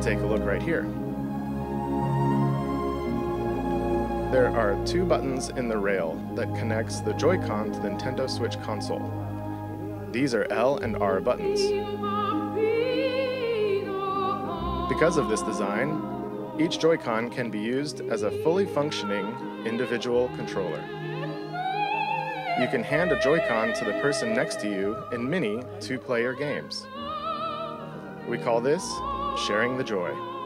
take a look right here. There are two buttons in the rail that connects the Joy-Con to the Nintendo Switch console. These are L and R buttons. Because of this design, each Joy-Con can be used as a fully functioning individual controller. You can hand a Joy-Con to the person next to you in mini two-player games. We call this sharing the joy.